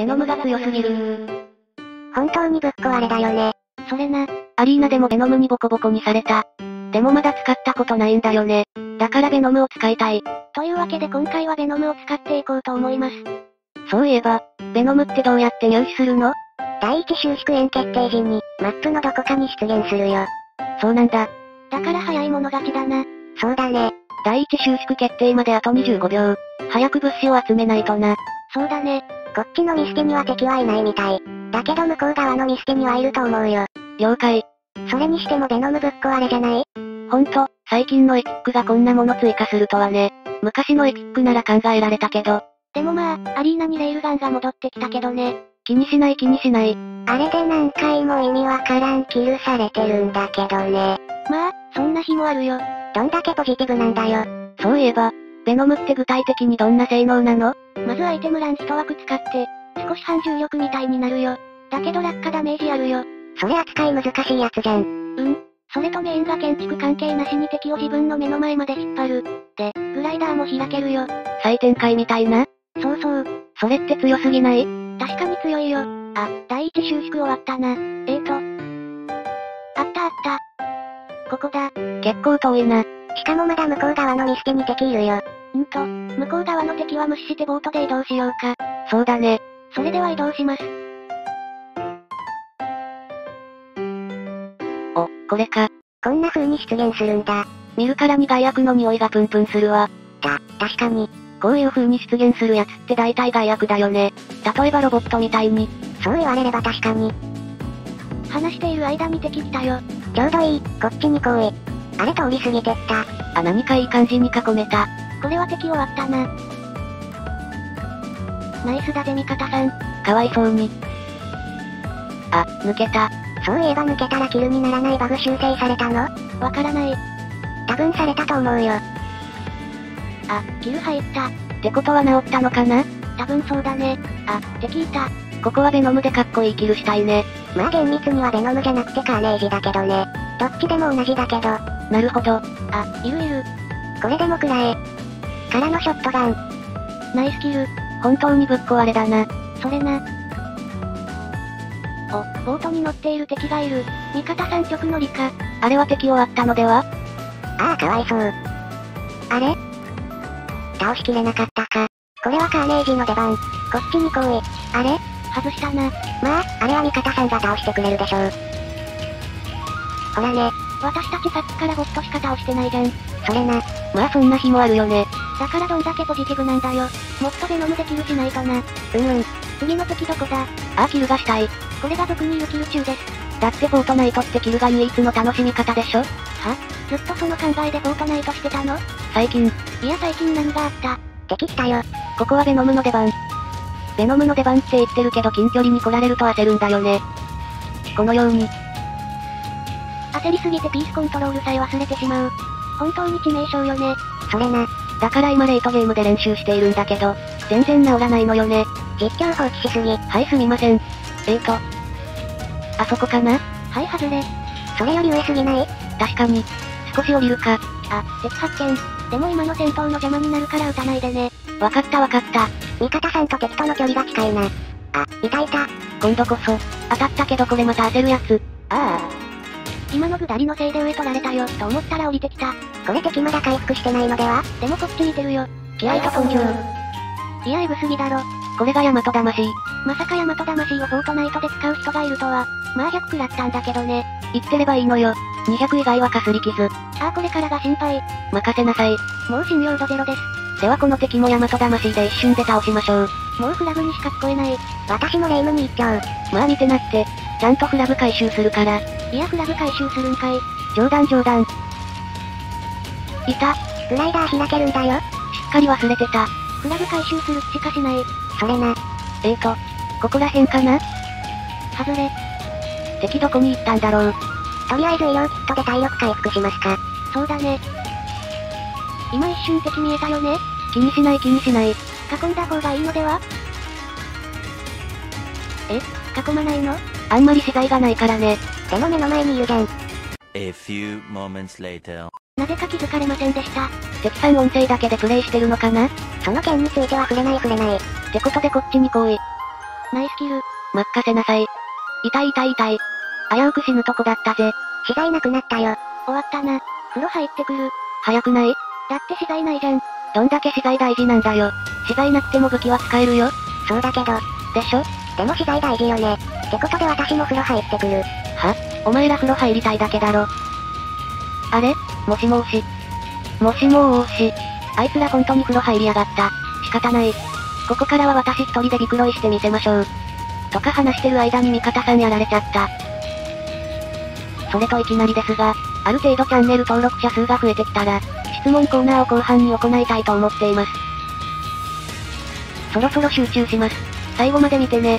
ベノムが強すぎる本当にぶっ壊れだよね。それな。アリーナでもベノムにボコボコにされた。でもまだ使ったことないんだよね。だからベノムを使いたい。というわけで今回はベノムを使っていこうと思います。そういえば、ベノムってどうやって入手するの？第一収縮円決定時に、マップのどこかに出現するよ。そうなんだ。だから早い者勝ちだな。そうだね。第一収縮決定まであと25秒。早く物資を集めないとな。そうだね。こっちのミスケには敵はいないみたい。だけど向こう側のミスケにはいると思うよ。了解。それにしてもベノムぶっ壊れじゃない？ほんと、最近のエピックがこんなもの追加するとはね。昔のエピックなら考えられたけど。でもまあ、アリーナにレールガンが戻ってきたけどね。気にしない気にしない。あれで何回も意味わからんキルされてるんだけどね。まあ、そんな日もあるよ。どんだけポジティブなんだよ。そういえば、ベノムって具体的にどんな性能なの？まずアイテム欄一枠使って、少し反重力みたいになるよ。だけど落下ダメージあるよ。それ扱い難しいやつじゃん。うん。それとメインが建築関係なしに敵を自分の目の前まで引っ張る。で、グライダーも開けるよ。再展開みたいな？そうそう。それって強すぎない？確かに強いよ。あ、第一収縮終わったな。えーと。あったあった。ここだ。結構遠いな。しかもまだ向こう側のミステに敵いるよ。んと、向こう側の敵は無視してボートで移動しようか。そうだね。それでは移動します。お、これか。こんな風に出現するんだ。見るからに害悪の匂いがプンプンするわ。だ、確かに。こういう風に出現するやつって大体害悪だよね。例えばロボットみたいに。そう言われれば確かに。話している間に敵来たよ。ちょうどいい、こっちに来い。あれ通り過ぎてった。あ、何かいい感じに囲めた。これは敵終わったな。ナイスだぜ味方さん。かわいそうに。あ、抜けた。そういえば抜けたらキルにならないバグ修正されたの？わからない。多分されたと思うよ。あ、キル入った。ってことは治ったのかな？多分そうだね。あ、敵いた。ここはベノムでかっこいいキルしたいね。まあ厳密にはベノムじゃなくてカーネージだけどね。どっちでも同じだけど。なるほど。あ、いるいる。これでも食らえ。からのショットガン。ナイスキル。本当にぶっ壊れだな。それな。お、ボートに乗っている敵がいる。味方三直乗りか。あれは敵終わったのでは？ああ、かわいそう。あれ？倒しきれなかったか。これはカーネージの出番。こっちに来い。あれ？外したな。まあ、あれは味方さんが倒してくれるでしょう。ほらね。私たちさっきからボットしか倒してないじゃん。それな。まあそんな日もあるよね。だからどんだけポジティブなんだよ。もっとベノムでキルしないとな。うんうん。次の敵どこだ？ああキルがしたい。これが俗に言うキル中です。だってフォートナイトってキルが唯一の楽しみ方でしょ？は？ずっとその考えでフォートナイトしてたの？最近。いや最近何があった？敵来たよ。ここはベノムの出番。ベノムの出番って言ってるけど近距離に来られると焦るんだよね。このように。焦りすぎてピースコントロールさえ忘れてしまう。本当に致命傷よね。それな。だから今レイトゲームで練習しているんだけど、全然治らないのよね。実況放棄しすぎ。はいすみません。えーと。あそこかな？はい外れ。それより上すぎない？確かに。少し降りるか。あ、敵発見。でも今の戦闘の邪魔になるから撃たないでね。わかったわかった。味方さんと敵との距離が近いな。あ、いたいた。今度こそ。当たったけどこれまた焦るやつ。ああ。今の下りのせいで上取られたよ、と思ったら降りてきた。これ敵まだ回復してないのでは？でもこっち見てるよ。気合と根性。いや、エグすぎだろ。これが大和魂。まさか大和魂をフォートナイトで使う人がいるとは。まあ100食らったんだけどね。言ってればいいのよ。200以外はかすり傷。ああこれからが心配。任せなさい。もう信用度ゼロです。ではこの敵も大和魂で一瞬で倒しましょう。もうフラグにしか聞こえない。私もレイムに行っちゃう。まあ見てなって。ちゃんとフラグ回収するから。いやフラグ回収するんかい。冗談冗談。いた。グライダー開けるんだよ。しっかり忘れてた。フラグ回収する気しかしない。それな。えーと、ここら辺かな？外れ。敵どこに行ったんだろう？とりあえず医療キットで体力回復しますか？そうだね。今一瞬敵見えたよね気にしない気にしない。囲んだ方がいいのでは？え？囲まないの？あんまり資材がないからね。でも目の前にいるじゃん。A few moments later. なぜか気づかれませんでした。敵さん音声だけでプレイしてるのかな？その件については触れない触れない。ってことでこっちに来い。ナイスキル。任せなさい。痛い痛い痛い。危うく死ぬとこだったぜ。資材なくなったよ。終わったな。風呂入ってくる。早くない？だって資材ないじゃん。どんだけ資材大事なんだよ。資材なくても武器は使えるよ。そうだけど。でしょ？でも資材大事よね。ってことで私も風呂入ってくる。は？お前ら風呂入りたいだけだろ。あれ？もしもーし。もしもーし。あいつら本当に風呂入りやがった。仕方ない。ここからは私一人でビクロイしてみせましょう。とか話してる間に味方さんやられちゃった。それといきなりですが、ある程度チャンネル登録者数が増えてきたら、質問コーナーを後半に行いたいと思っています。そろそろ集中します。最後まで見てね。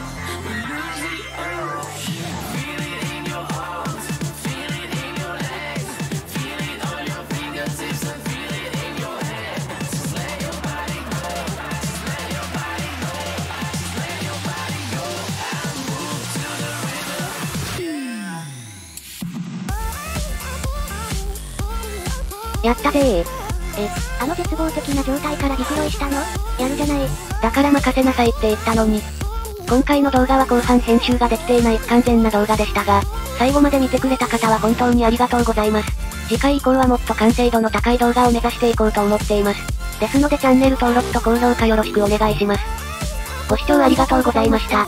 やったぜー。え、あの絶望的な状態からビクロイしたの？やるじゃない。だから任せなさいって言ったのに。今回の動画は後半編集ができていない不完全な動画でしたが、最後まで見てくれた方は本当にありがとうございます。次回以降はもっと完成度の高い動画を目指していこうと思っています。ですのでチャンネル登録と高評価よろしくお願いします。ご視聴ありがとうございました。